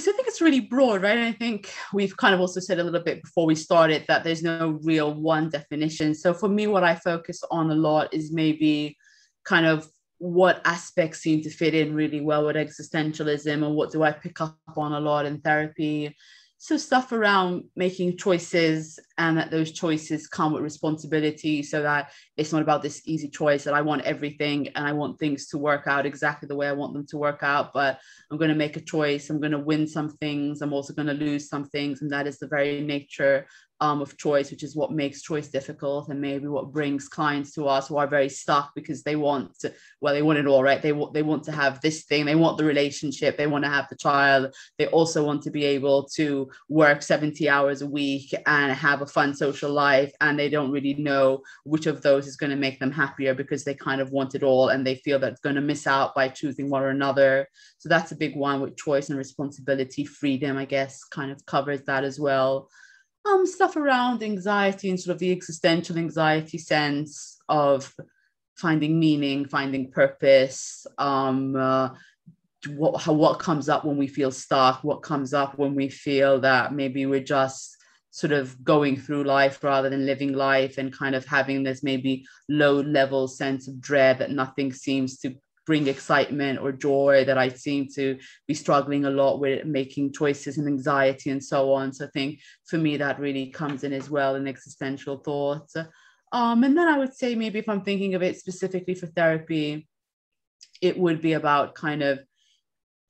So I think it's really broad, right? I think we've kind of also said a little bit before we started that there's no real one definition. So for me, what I focus on a lot is maybe kind of what aspects seem to fit in really well with existentialism and what do I pick up on a lot in therapy so stuff around making choices and that those choices come with responsibility so that it's not about this easy choice that i want everything and i want things to work out exactly the way i want them to work out but i'm going to make a choice. I'm going to win some things. I'm also going to lose some things. And that is the very nature um, of choice, which is what makes choice difficult and maybe what brings clients to us who are very stuck because they want to, well, they want it all, right? They want they want to have this thing, they want the relationship, they want to have the child, they also want to be able to work 70 hours a week and have a fun social life, and they don't really know which of those is going to make them happier because they kind of want it all and they feel that's going to miss out by choosing one or another. So that's a big one with choice and responsibility, freedom, I guess, kind of covers that as well um, stuff around anxiety and sort of the existential anxiety sense of finding meaning, finding purpose, um, uh, what, how, what comes up when we feel stuck, what comes up when we feel that maybe we're just sort of going through life rather than living life and kind of having this maybe low level sense of dread that nothing seems to bring excitement or joy that I seem to be struggling a lot with making choices and anxiety and so on. So I think for me that really comes in as well in existential thoughts. Um, and then I would say maybe if I'm thinking of it specifically for therapy, it would be about kind of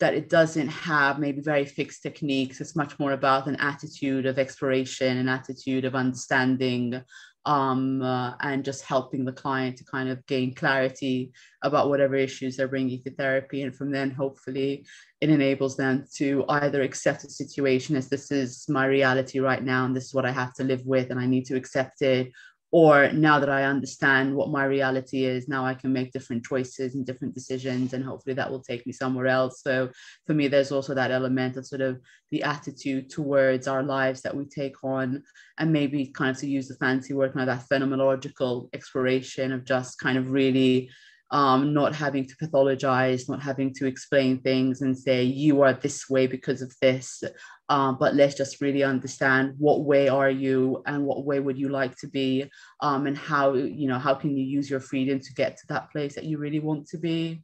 that it doesn't have maybe very fixed techniques. It's much more about an attitude of exploration, an attitude of understanding, um, uh, and just helping the client to kind of gain clarity about whatever issues they're bringing to therapy. And from then, hopefully, it enables them to either accept the situation as this is my reality right now, and this is what I have to live with, and I need to accept it, or now that I understand what my reality is, now I can make different choices and different decisions, and hopefully that will take me somewhere else. So for me, there's also that element of sort of the attitude towards our lives that we take on, and maybe kind of to use the fancy word, kind of that phenomenological exploration of just kind of really um, not having to pathologize, not having to explain things and say, you are this way because of this. Um, but let's just really understand what way are you and what way would you like to be um, and how, you know, how can you use your freedom to get to that place that you really want to be.